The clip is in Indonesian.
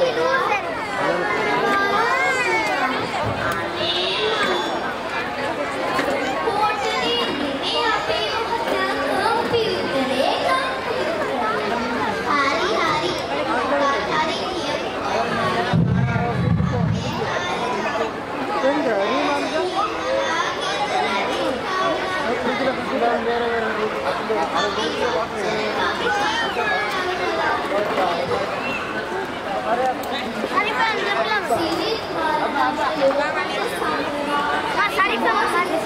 completely. Mas, Sarif sama Sarif.